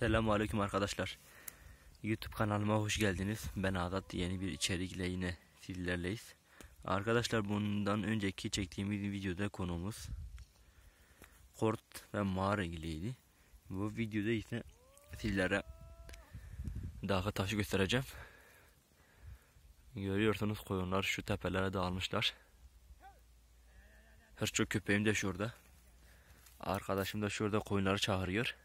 Selamun Aleyküm arkadaşlar. YouTube kanalıma hoş geldiniz. Ben Adat yeni bir içerikle yine sizlerleyiz. Arkadaşlar bundan önceki çektiğimiz videoda konumuz kort ve mağara ilgiliydi. Bu videoda ise sizlere dağı taşı göstereceğim. Görüyorsunuz koyunlar şu tepelere dağılmışlar. Hırçok köpeğim de şurada. Arkadaşım da şurada koyunları çağırıyor.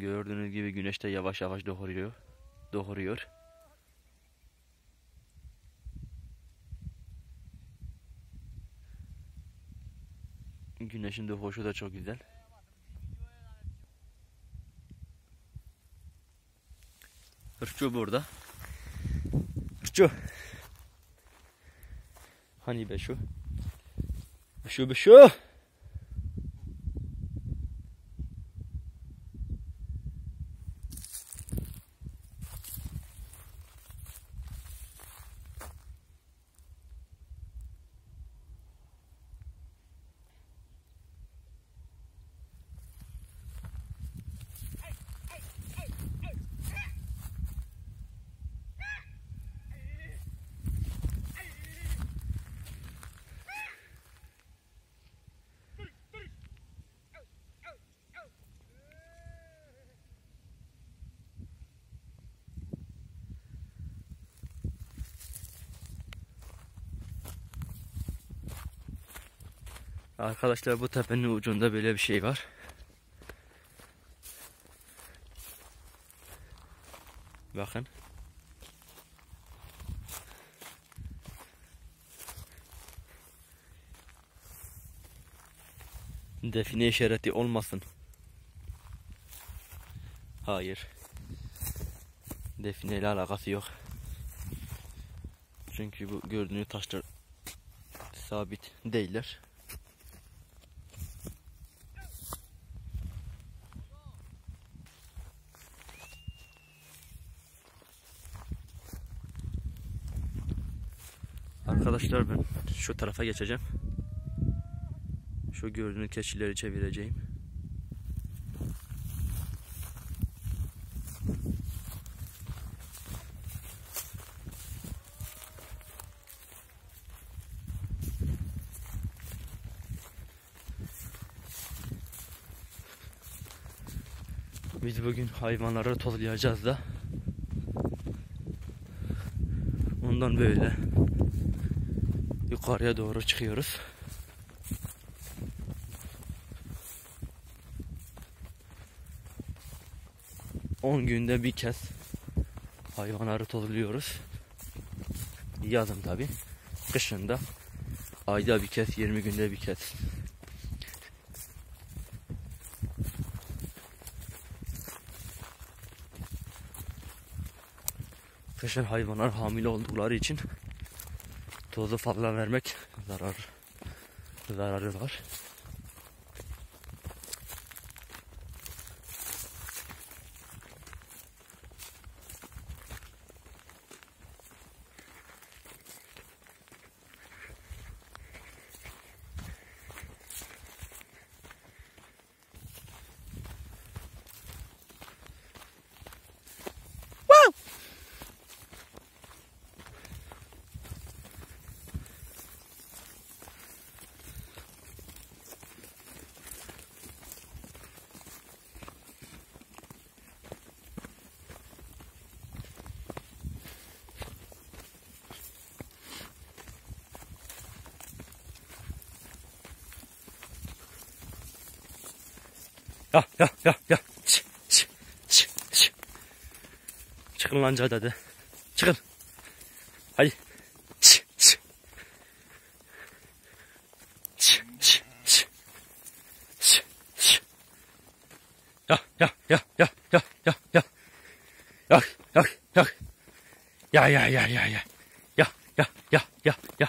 Gördüğünüz gibi güneş de yavaş yavaş doğuruyor. Doğuruyor. Güneşin doğuşu da çok güzel. Hırço burada. Hırço. Hani be şu? Şu be şu. Arkadaşlar bu tepenin ucunda böyle bir şey var. Bakın. Define işareti olmasın. Hayır. Define ile alakası yok. Çünkü bu gördüğünüz taşlar sabit değiller. Arkadaşlar ben şu tarafa geçeceğim. Şu gördüğünüz keçileri çevireceğim. Biz bugün hayvanları tozlayacağız da. Ondan böyle yukarıya doğru çıkıyoruz. On günde bir kez hayvanları tozluyoruz. Yazın tabi. Kışında ayda bir kez, 20 günde bir kez. Kışın hayvanlar hamile oldukları için tozu fazla vermek zarar zararı var. Ya ya ya ya. Çık çık çık çık. Çıkın lan caddede. Çıkın. Hadi. Çık çık. Çık çık çık. Çık çık. Ya ya ya ya ya ya ya. Ya ya ya. Ya ya ya ya ya. Ya ya ya ya ya. Ya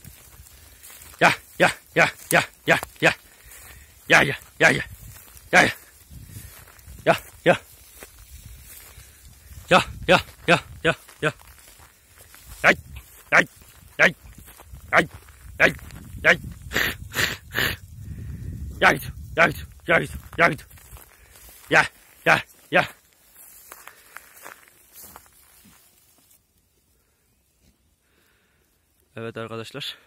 ay ay ay. Ya git. Ya git. Ya git. Ya git. Ya ya ya. Evet arkadaşlar.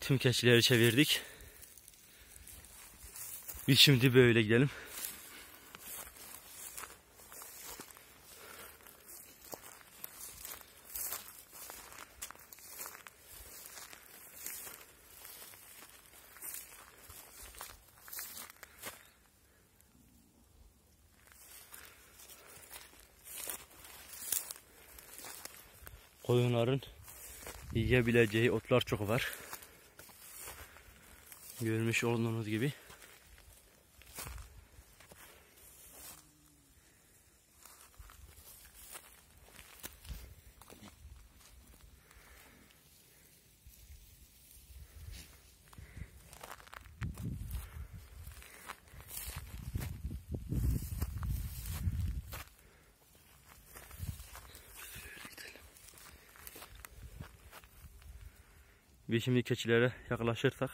Tüm keçileri çevirdik. Biz şimdi böyle gidelim. Koyunların yiyebileceği otlar çok var. Görmüş olduğunuz gibi. Ve şimdi keçilere yaklaşırsak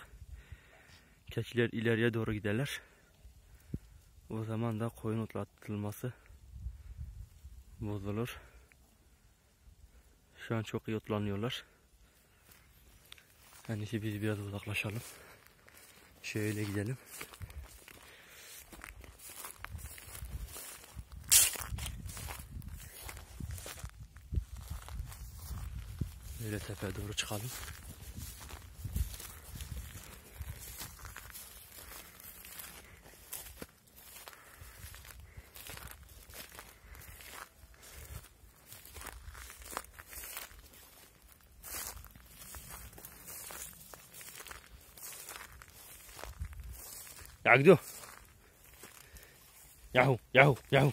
keçiler ileriye doğru giderler. O zaman da koyun otlatılması bozulur. Şu an çok iyi otlanıyorlar. En iyisi biz biraz uzaklaşalım. Şöyle gidelim. Böyle tepeye doğru çıkalım. Chạy chưa? Giao, giao, giao.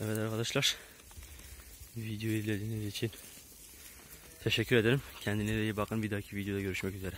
Evet arkadaşlar. Videoyu izlediğiniz için teşekkür ederim. Kendinize iyi bakın. Bir dahaki videoda görüşmek üzere.